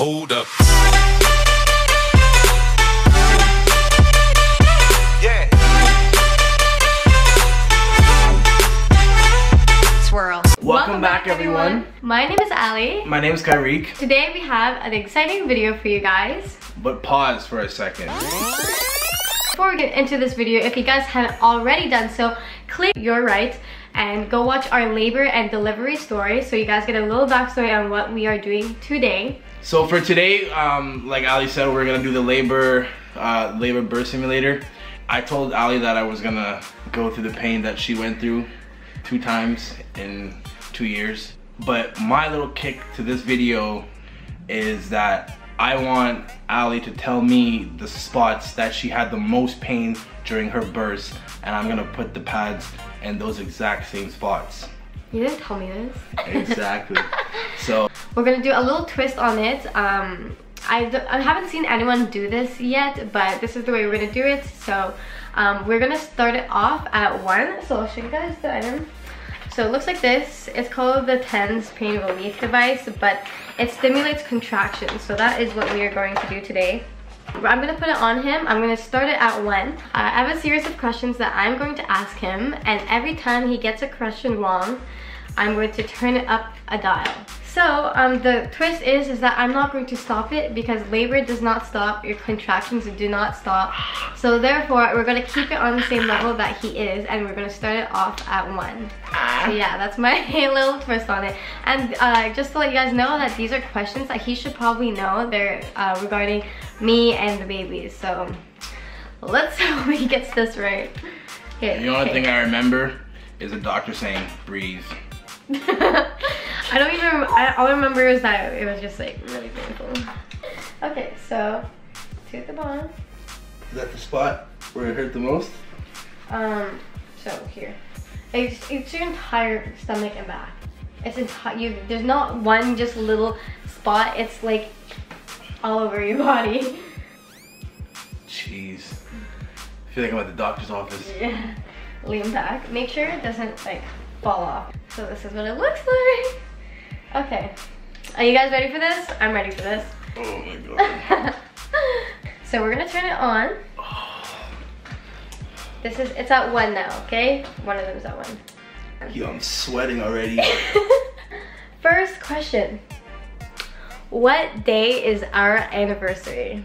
Hold up. Yeah. Swirl. Welcome, back, everyone. My name is Ally. My name is Kyreek, Today we have an exciting video for you guys. but pause for a second. Before we get into this video, if you guys haven't already done so, click your right and go watch our labor and delivery story so you guys get a little backstory on what we are doing today. So for today, um, like Ally said, we're gonna do the labor, uh, labor birth simulator. I told Ally that I was gonna go through the pain that she went through two times in two years. But my little kick to this video is that I want Ally to tell me the spots that she had the most pain during her birth, and I'm gonna put the pads in those exact same spots. You didn't tell me this. Exactly. so We're gonna do a little twist on it. Um, I, I haven't seen anyone do this yet, but this is the way we're gonna do it. So um, we're gonna start it off at one. So I'll show you guys the item. So it looks like this. It's called the TENS pain relief device, but it stimulates contractions. So that is what we are going to do today. I'm gonna put it on him. I'm gonna start it at one. Uh, I have a series of questions that I'm going to ask him, and every time he gets a question wrong, I'm going to turn it up a dial. So um, the twist is is that I'm not going to stop it because labor does not stop, your contractions do not stop. So therefore, we're gonna keep it on the same level that he is, and we're gonna start it off at one. So yeah, that's my little twist on it. And uh, just to let you guys know that these are questions that he should probably know. They're uh, regarding me and the babies. So let's hope he gets this right. Okay, the only thing I remember is the doctor saying breathe. I don't even. rem- I, all I remember is that it was just like really painful. Okay, so to the bottom. Is that the spot where it hurt the most? Um, so here, it's, it's your entire stomach and back. It's entire. You there's not one just little spot. It's like all over your body. Jeez. I feel like I'm at the doctor's office. Yeah. Lean back. Make sure it doesn't like fall off. So this is what it looks like. Okay. Are you guys ready for this? I'm ready for this. Oh my god. so we're gonna turn it on. This is it's at one now, okay? One of them is at one. Yo, I'm sweating already. First question. What day is our anniversary?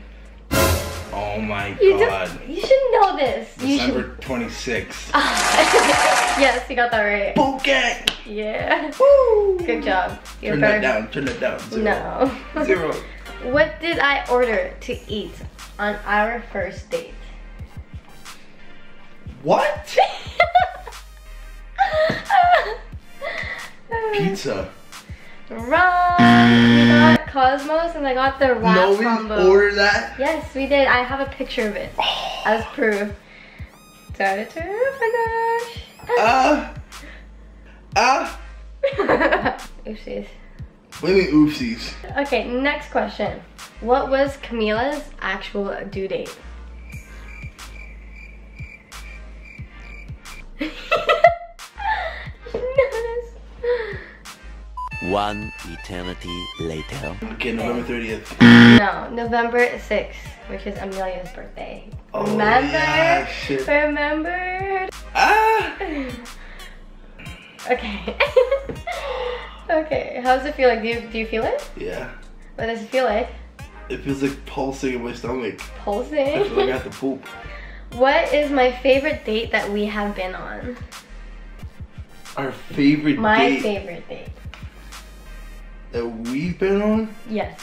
Oh my You god. just you should know this. December 26th. Yes, you got that right. Boot gang! Yeah. Woo! Good job. You're Turn better- that down, turn that down. Zero. No. Zero. What did I order to eat on our first date? What? Pizza. Wrong. We got Cosmos and I got the wrap no, we combo. didn't order that. Yes, we did. I have a picture of it Oh. as proof. Ta-da-ta-da-da. Ah. Ah. Oopsies. What do you mean oopsies? Okay, next question. What was Camila's actual due date? One eternity later. Okay, November 30th. no, November 6th, which is Amelia's birthday. Oh, Remember? yeah, shit. Remember? Ah. Okay. okay, how does it feel like? Do you, do you feel it? Yeah. What does it feel like? It feels like pulsing in my stomach. I Pulsing. feel like I have to poop. what is my favorite date that we have been on? Our favorite My date favorite date. that we've been on? Yes.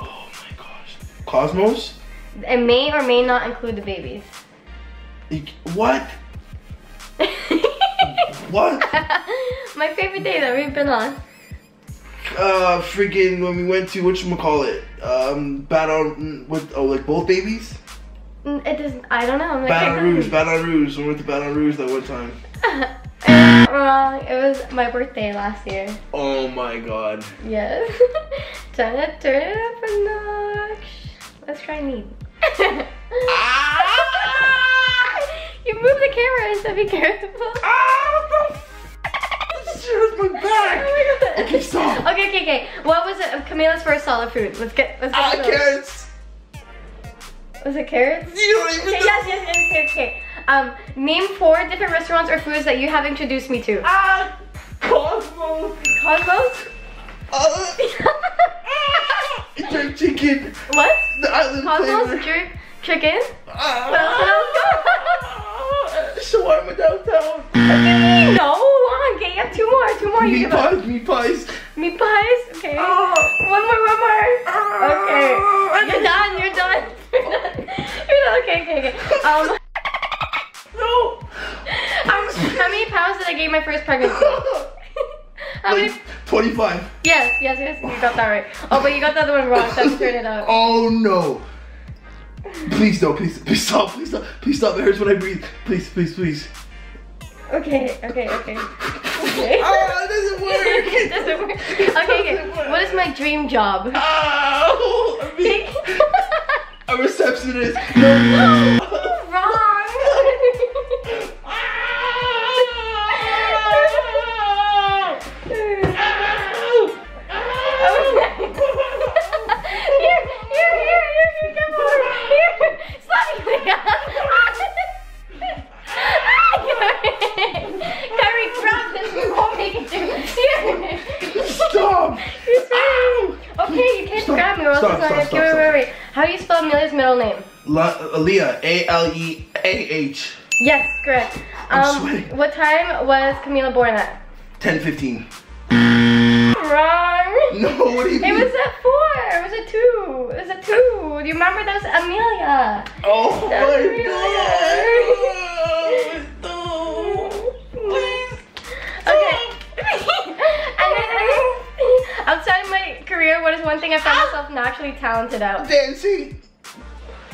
Oh my gosh. Cosmos? It may or may not include the babies. What? What? my favorite day that we've been on. Uh, freaking when we went to what call it? um, Baton, with, oh, like both babies? Mm, It doesn't. I don't know. I'm like, Baton Rouge, Baton Rouge. We went to Baton Rouge that one time. Wrong. It was my birthday last year. Oh my god. Yes. Trying to turn it up a notch. Let's try me. Ah! you move the camera, so be careful. Ah, what the f- shit hurts my back. Oh my god. Okay, stop. Okay, okay, okay. What was it? Camila's first solid food. Let's get. Let's get. Ah, those. carrots. Was it carrots? You don't even Okay, know. yes, yes, yes, okay, okay. Um, name four different restaurants or foods that you have introduced me to. Ah, Cosmos. Cosmos? Uh, jerk chicken. what? The island Cosmos flavor. jerk chicken? Ah, What else? shawarma downtown. no, okay, you have two more, two more. You Meat give up. pies, meat pies. Meat pies? Okay. Ah. One more, one more. Okay. You're done, you're done. You're done. You're done. Okay, okay, okay. Um, No. um, how many pounds did I gain my first pregnancy? How many? 25. Yes, yes, yes, you got that right. Oh, but you got the other one wrong, so I have it up. Oh no. Please no, please, please stop, please stop, please stop. It hurts when I breathe. Please, please, please. Okay, okay, okay. Okay. Ah, it doesn't work. it doesn't work. Okay, okay. What is my dream job? I mean, a receptionist. No. Stop. grab me or else Stop, it's stop, stop, wait, wait, wait. How do you spell Amelia's middle name? La- Aaliyah, A L E A H. Yes, correct. I'm Um, sweating. what time was Camila born at? 10:15. Wrong. No, what do you It was at four. It was at two. It was at two. Do you remember that was Amelia? Oh That's my really god. No. Please. Okay. and then, and then, outside my what is one thing I found myself naturally talented at? Dancing.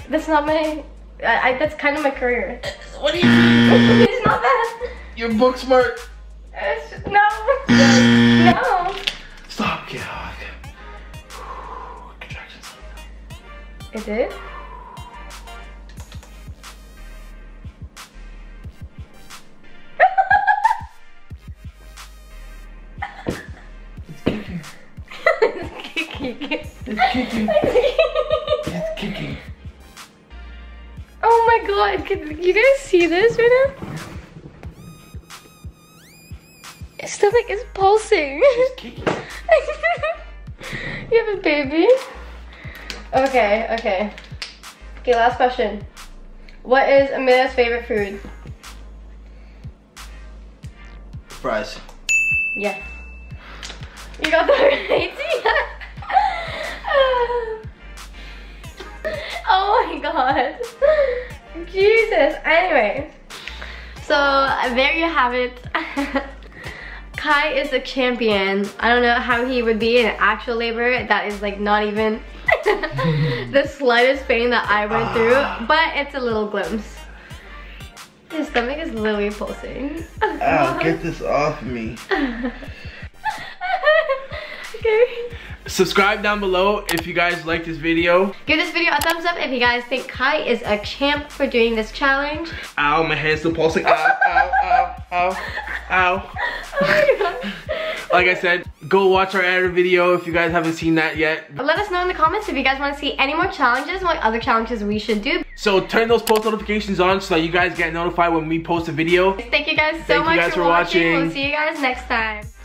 That's not my. I, I, that's kind of my career. What do you mean? it's not that. You're book smart. Just, no. No. Stop, get out. It did? God, can you guys see this right now? His stomach is pulsing. You have a baby? Okay, okay. Okay, last question. What is Amelia's favorite food? Fries. Yes. You got that right. oh my god. Jesus. Anyway. So there you have it. Ky is a champion. I don't know how he would be in actual labor. That is like not even the slightest pain that I went ah. through. But it's a little glimpse. His stomach is literally pulsing. Ow, get this off me. okay. Subscribe down below if you guys like this video. Give this video a thumbs up if you guys think Ky is a champ for doing this challenge. Ow, my hand's still pulsing. Ow, ow, ow, ow, ow. Oh my god. Like I said, go watch our editor video if you guys haven't seen that yet. Let us know in the comments if you guys want to see any more challenges and what other challenges we should do. So turn those post notifications on so that you guys get notified when we post a video. Thank you guys so Thank you much guys for, for watching. watching. We'll see you guys next time.